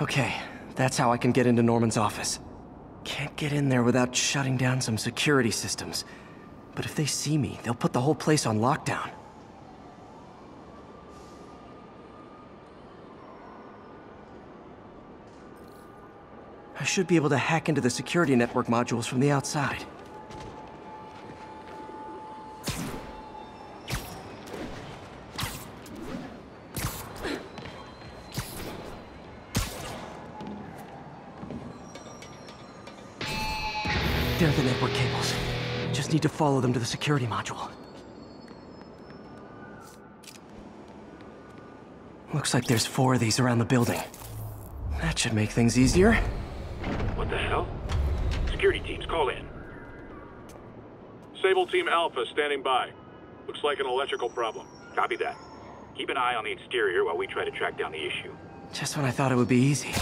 Okay, that's how I can get into Norman's office. Can't get in there without shutting down some security systems. But if they see me, they'll put the whole place on lockdown. I should be able to hack into the security network modules from the outside. There are the network cables. Just need to follow them to the security module. Looks like there's four of these around the building. That should make things easier. What the hell? Security teams, call in. Sable Team Alpha standing by. Looks like an electrical problem. Copy that. Keep an eye on the exterior while we try to track down the issue. Just when I thought it would be easy.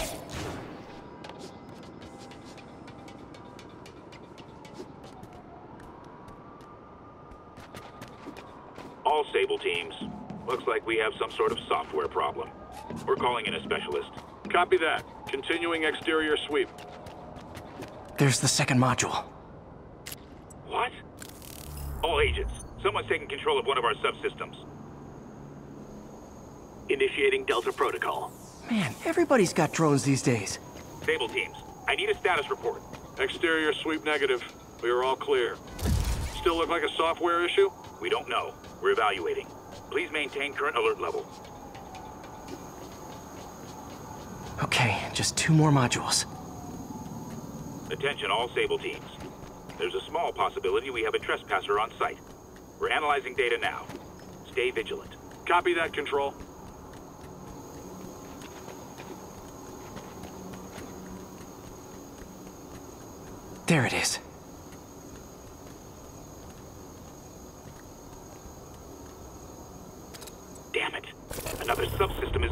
All Sable teams. Looks like we have some sort of software problem. We're calling in a specialist. Copy that. Continuing exterior sweep. There's the second module. What? All agents, someone's taking control of one of our subsystems. Initiating Delta Protocol. Man, everybody's got drones these days. Sable teams, I need a status report. Exterior sweep negative. We are all clear. Still look like a software issue? We don't know. We're evaluating. Please maintain current alert level. Okay, just two more modules. Attention all Sable teams. There's a small possibility we have a trespasser on site. We're analyzing data now. Stay vigilant. Copy that, Control. There it is. Damn it. Another subsystem is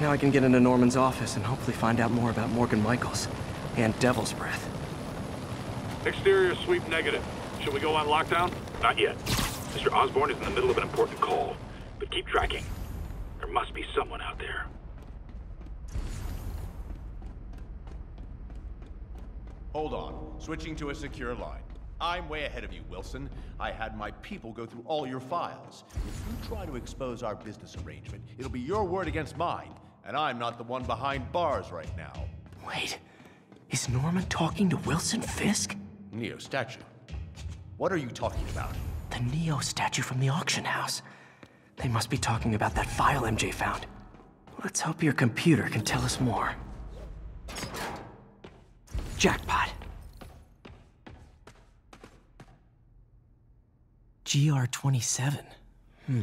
Now I can get into Norman's office and hopefully find out more about Morgan Michaels and Devil's Breath. Exterior sweep negative. Should we go on lockdown? Not yet. Mr. Osborn is in the middle of an important call. But keep tracking. There must be someone out there. Hold on. Switching to a secure line. I'm way ahead of you, Wilson. I had my people go through all your files. If you try to expose our business arrangement, it'll be your word against mine. And I'm not the one behind bars right now. Wait, is Norman talking to Wilson Fisk? Neo statue. What are you talking about? The Neo statue from the auction house. They must be talking about that file MJ found. Let's hope your computer can tell us more. Jackpot. GR27. Hmm.